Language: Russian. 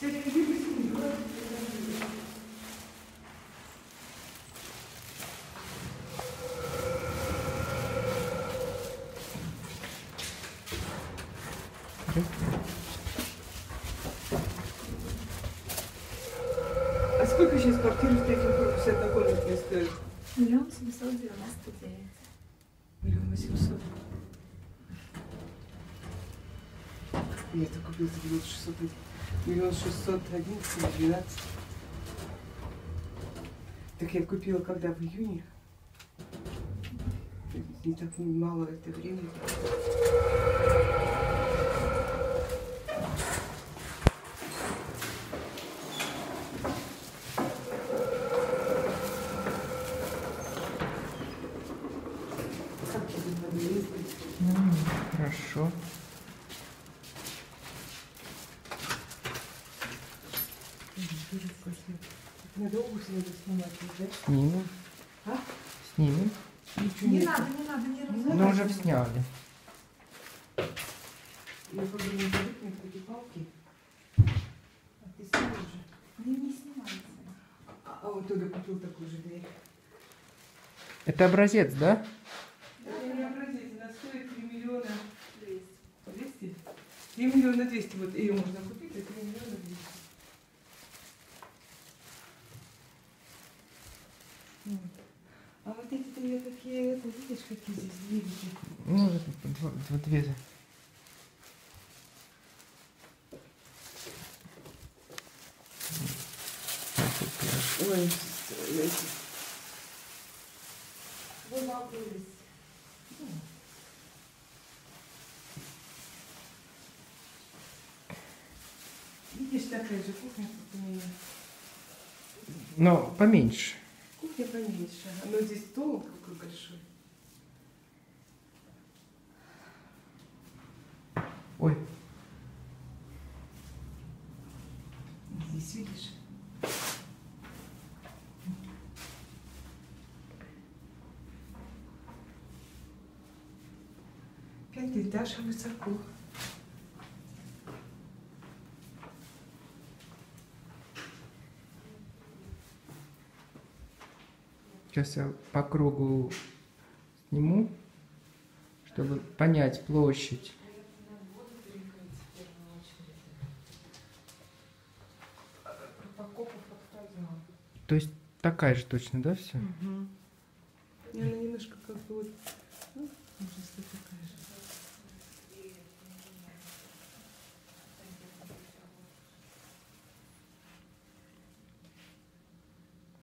А сколько сейчас квартира в третьем корпусе однокомнатная стоит? Миллион семьсот девяносто девять. Миллион восемьсот. Я это купил за миллион шестьсот. Миллион шестьсот одиннадцать двенадцать. Так я купила когда в июне. Не так мало это времени. Хорошо. Дуже вкусно. Надо обувь надо снимать, да? Снимем. А? Снимем. Ничего Не нет. надо, не надо, не надо. надо. Ну, уже сняли. Я бы не дадут мне эти палки. А ты снял уже? Не, не снимается. А, а вот туда купил такую же дверь. Это образец, да? Это не образец, она стоит 3 миллиона Двести. 200. 3 миллиона 200, вот ее можно купить, а 3 миллиона 200. Вот. А вот эти-то я такие, это, видишь, какие здесь двигатели. Ну, вот, вот, вот две. Ой, эти. Вымогулись. Видишь, такая же кухня, как у меня. Но поменьше. Кухня поменьше. Но здесь стол какой большой. Ой, Здесь видишь? Пятый этаж высоко. Сейчас я по кругу сниму, чтобы понять площадь. То есть такая же точно, да, все? Угу. И она немножко как бы вот, ну, такая же.